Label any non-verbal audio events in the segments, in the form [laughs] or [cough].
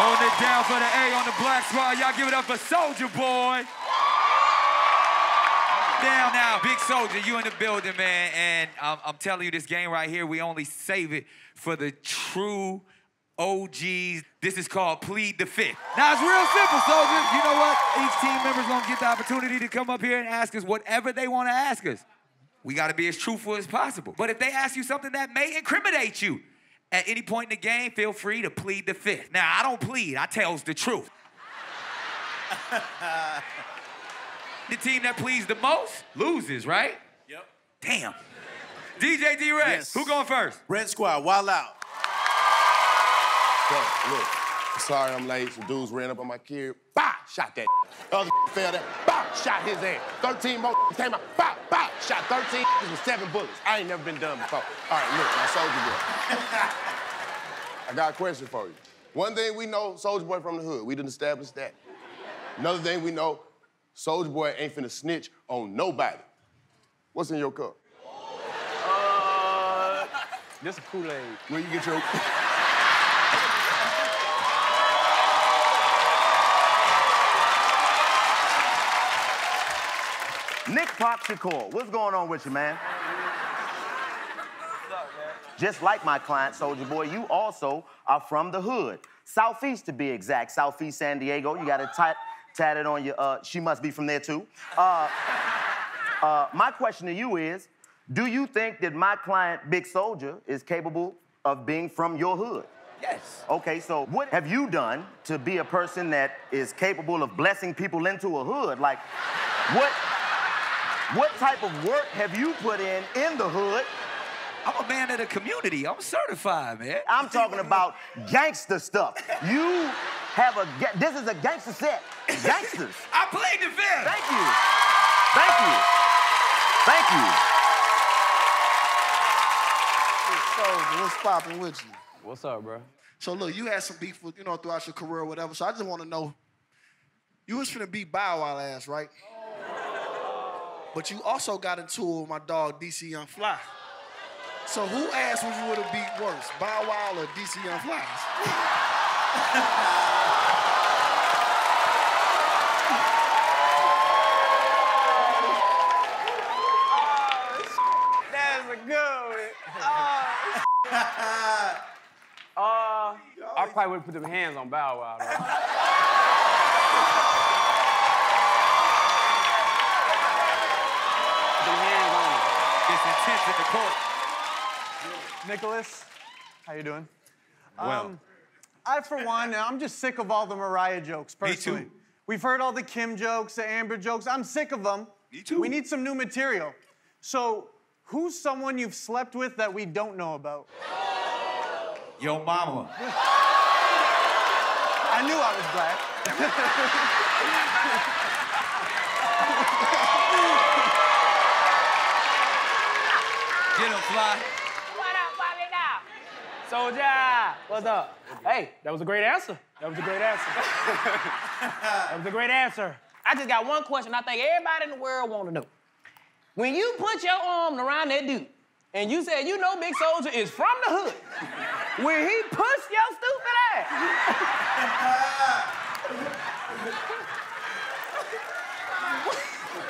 now for the A on the Black Squad. Y'all give it up for Soulja Boy. Down now, Big Soulja, you in the building, man. And I'm, I'm telling you, this game right here, we only save it for the true OGs. This is called Plead the Fifth. Now, it's real simple, Soulja. You know what? Each team member's gonna get the opportunity to come up here and ask us whatever they wanna ask us. We gotta be as truthful as possible. But if they ask you something that may incriminate you, at any point in the game, feel free to plead the fifth. Now, I don't plead, I tells the truth. [laughs] the team that pleads the most loses, right? Yep. Damn. DJ D-Wrek, Yes. who going first? Red Squad, wild out. Bro, look, sorry I'm late. Some dudes ran up on my kid. Bah! Shot that. Other [laughs] fell there. Bah! Shot his ass. 13 more [laughs] came out. Bah! Bah! Shot 13 [laughs] with seven bullets. I ain't never been done before. All right, look, my Soulja Boy. I got a question for you. One thing we know, Soulja Boy from the hood. We didn't establish that. Another thing we know, Soulja Boy ain't finna snitch on nobody. What's in your cup? Uh, this is Kool-Aid. Where you get your... Nick Pop Shakur, what's going on with you, man? Just like my client, Soulja Boy, you also are from the hood. Southeast to be exact, Southeast San Diego. You got it tat- tatted on your, uh, she must be from there too. Uh, uh, my question to you is, do you think that my client, Big Soulja, is capable of being from your hood? Yes. Okay, so what have you done to be a person that is capable of blessing people into a hood? Like, what, what type of work have you put in in the hood? I'm a man of the community. I'm certified, man. I'm talking about gangster stuff. You have a, this is a gangster set. Gangsters. [laughs] I played the fifth. Thank you. Thank you. Thank you. Soulja, what's popping with you? What's up, bro? So look, you had some beef with, you know, throughout your career or whatever. So I just want to know, you was finna beat Bow Wow ass, right? But you also got into it with my dog DC Young Fly. So who asked would you would have beat worse, Bow Wow or DC Young Fly? That's a good one. [laughs] Uh, I probably would put them hands on Bow Wow, though. Court. Nicholas, how you doing? Well. Um, I, for one, I'm just sick of all the Mariah jokes, Me personally. too. We've heard all the Kim jokes, the Amber jokes. I'm sick of them. Me too. We need some new material. So, who's someone you've slept with that we don't know about? Yo, mama. [laughs] I knew I was black. [laughs] Get. What up, Bobby now? Soulja, what's up? Hey, that was a great answer. That was a great answer. [laughs] that was a great answer. I just got one question I think everybody in the world want to know. When you put your arm around that dude and you said you know Big Soldier is from the hood, [laughs] will he pushed your stupid ass?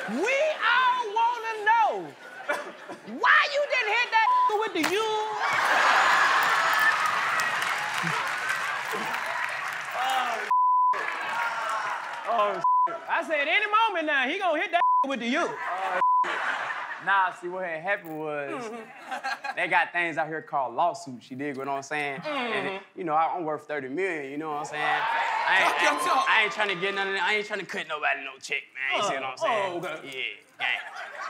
we all want to know why you didn't hit that with the you. Oh, I said any moment now he gonna hit that [laughs] with the you. Oh, nah, see what had happened was mm-hmm. they got things out here called lawsuits. You dig what I'm saying? And mm-hmm. you know, I- I'm worth 30 million. You know what I'm saying? I ain't, talk. I ain't trying to get none of that. I ain't trying to cut nobody no check, man. You see what I'm oh, saying? oh, okay. Yeah, gang.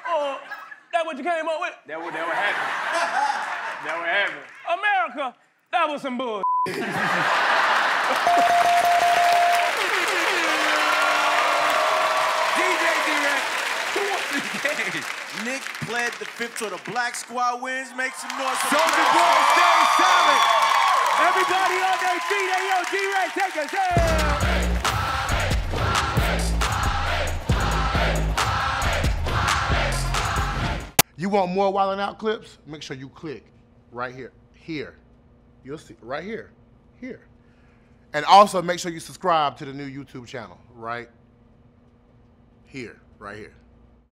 Oh, that what you came up with? That what that what happened. [laughs] that what happened. America, that was some bull. [laughs] Nick pled the fifth so the Black Squad wins. Make some noise Soulja Boy, stay solid. Everybody on their feet. Hey, yo, D-Wrek, take us down. You want more Wild 'N Out clips? Make sure you click right here. Here. You'll see right here. Here. And also make sure you subscribe to the new YouTube channel right here, right here.